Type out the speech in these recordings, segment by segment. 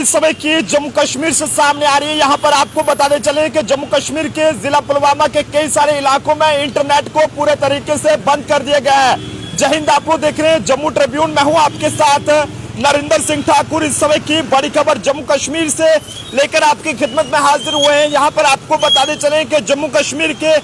इस समय की जम्मू कश्मीर से सामने आ रही है। यहाँ पर आपको बताते चले कि जम्मू कश्मीर के जिला पुलवामा के कई सारे इलाकों में इंटरनेट को पूरे तरीके से बंद कर दिया गया है। जय हिंद, आप लोग देख रहे हैं जम्मू ट्रिब्यून। में हूँ आपके साथ नरिंदर सिंह ठाकुर। इस समय की बड़ी खबर जम्मू कश्मीर से लेकर आपकी खिदमत में हाजिर हुए हैं। यहाँ पर आपको बताते चले कि जम्मू कश्मीर के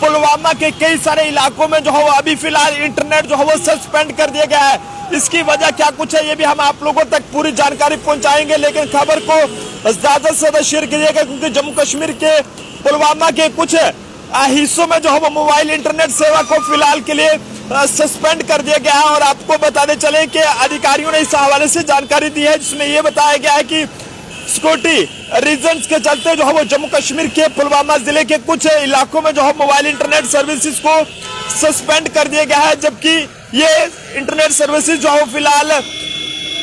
पुलवामा के कई सारे इलाकों में जो है अभी फ़िलहाल इंटरनेट जो है वो सस्पेंड कर दिया गया है। इसकी वजह क्या कुछ है, ये भी हम आप लोगों तक पूरी जानकारी पहुंचाएँगे, लेकिन खबर को ज़्यादा से ज़्यादा शेयर करिएगा क्योंकि जम्मू कश्मीर के पुलवामा के कुछ हिस्सों में जो है मोबाइल इंटरनेट सेवा को फ़िलहाल के लिए सस्पेंड कर दिया गया है, और आपको बताने चले कि अधिकारियों ने इस हवाले से जानकारी दी है, जिसमें ये बताया गया है कि सिक्योरिटी रीजन के चलते जो है वो जम्मू कश्मीर के पुलवामा ज़िले के कुछ इलाकों में जो है मोबाइल इंटरनेट सर्विसेज़ को सस्पेंड कर दिया गया है, जबकि ये इंटरनेट सर्विसेज़ जो है फ़िलहाल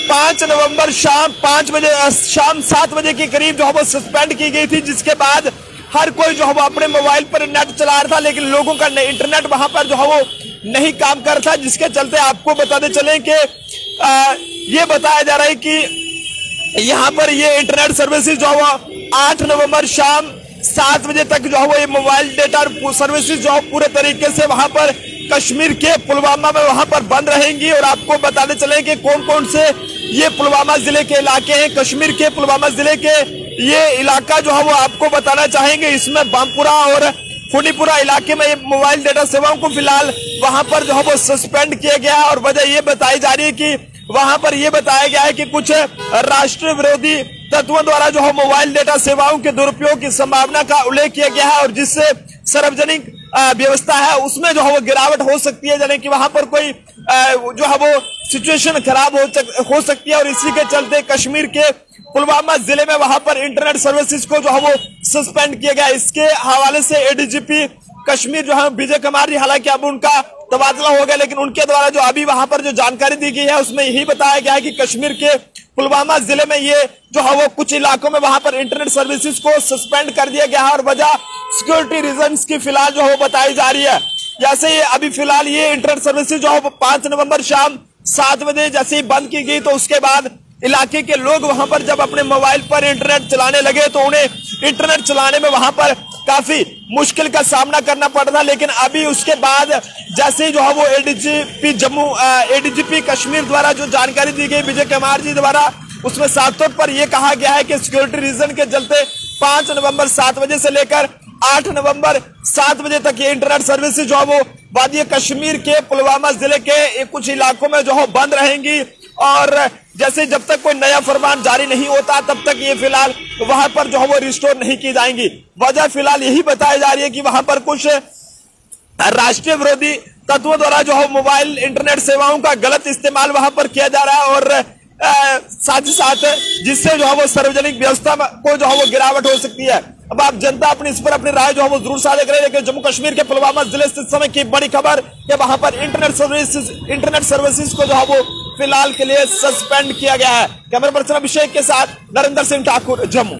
पाँच नवंबर शाम पाँच बजे शाम सात बजे के करीब जो है वो सस्पेंड की गई थी, जिसके बाद हर कोई जो है वो अपने मोबाइल पर नेट चला रहा था, लेकिन लोगों का इंटरनेट वहाँ पर जो है वो नहीं काम कर रहा था, जिसके चलते आपको बताते चले कि ये बताया जा रहा है कि यहाँ पर ये इंटरनेट सर्विसेज़ जो है आठ नवंबर शाम सात बजे तक जो है वो ये मोबाइल डेटा सर्विसेज़ जो है पूरे तरीके से वहाँ पर कश्मीर के पुलवामा में वहाँ पर बंद रहेंगी और आपको बताने चले कि कौन कौन से ये पुलवामा ज़िले के इलाके हैं। कश्मीर के पुलवामा ज़िले के ये इलाका जो है वो आपको बताना चाहेंगे। इसमें बामपुरा और फुनीपुरा इलाके में मोबाइल डेटा सेवाओं को फ़िलहाल वहाँ पर जो है वो सस्पेंड किया गया और वजह ये बताई जा रही है कि वहाँ पर ये बताया गया है कि कुछ राष्ट्र विरोधी तत्वों द्वारा जो है मोबाइल डेटा सेवाओं के दुरुपयोग की संभावना का उल्लेख किया गया है और जिससे सार्वजनिक व्यवस्था है उसमें जो है वो गिरावट हो सकती है यानी कि वहाँ पर कोई जो है वो सिचुएशन खराब हो, हो सकती है और इसी के चलते कश्मीर के पुलवामा ज़िले में वहाँ पर इंटरनेट सर्विसेज़ को जो है वो सस्पेंड किया गया। इसके हवाले से एडीजीपी कश्मीर जो है विजय कुमार जी हालाँकि अब उनका तबादला हो गया लेकिन उनके द्वारा जो अभी वहाँ पर जो जानकारी दी गई है उसमें यही बताया गया है कि कश्मीर के पुलवामा ज़िले में ये जो है वो कुछ इलाकों में वहाँ पर इंटरनेट सर्विसेज़ को सस्पेंड कर दिया गया है और वजह सिक्योरिटी रीजन की फ़िलहाल जो है बताई जा रही है। जैसे अभी फ़िलहाल ये इंटरनेट सर्विसेज़ जो है पाँच नवंबर शाम सात बजे जैसे ही बंद की गई तो उसके बाद इलाके के लोग वहाँ पर जब अपने मोबाइल पर इंटरनेट चलाने लगे तो उन्हें इंटरनेट चलाने में वहाँ पर काफ़ी मुश्किल का सामना करना पड़ रहा लेकिन अभी उसके बाद जैसे जो है वो एडीजीपी जम्मू एडीजीपी कश्मीर द्वारा जो जानकारी दी गई, विजय कुमार जी द्वारा, उसमें साफ़ तौर पर यह कहा गया है कि सिक्योरिटी रीजन के चलते पाँच नवंबर सात बजे से लेकर आठ नवंबर सात बजे तक ये इंटरनेट सर्विस जो है वो वादी कश्मीर के पुलवामा ज़िले के कुछ इलाकों में जो है बंद रहेंगी। और जैसे जब तक कोई नया फरमान जारी नहीं होता, तब तक ये फ़िलहाल वहाँ पर जो है वो रिस्टोर नहीं की जाएँगी। वजह फ़िलहाल यही बताई जा रही है कि वहाँ पर कुछ राष्ट्रीय विरोधी तत्वों द्वारा जो है मोबाइल इंटरनेट सेवाओं का गलत इस्तेमाल वहाँ पर किया जा रहा है और साथ ही साथ जिससे जो है वो सार्वजनिक व्यवस्था को जो है वो गिरावट हो सकती है। अब आप जनता अपनी इस पर अपनी राय जो है वो ज़रूर साझा करें। लेकिन जम्मू कश्मीर के पुलवामा ज़िले से समय की बड़ी खबर कि वहाँ पर इंटरनेट सर्विसेज़ इंटरनेट सर्विसेज़ को जो है वो फ़िलहाल के लिए सस्पेंड किया गया है। कैमरा पर्सन अभिषेक के साथ नरेंद्र सिंह ठाकुर, जम्मू।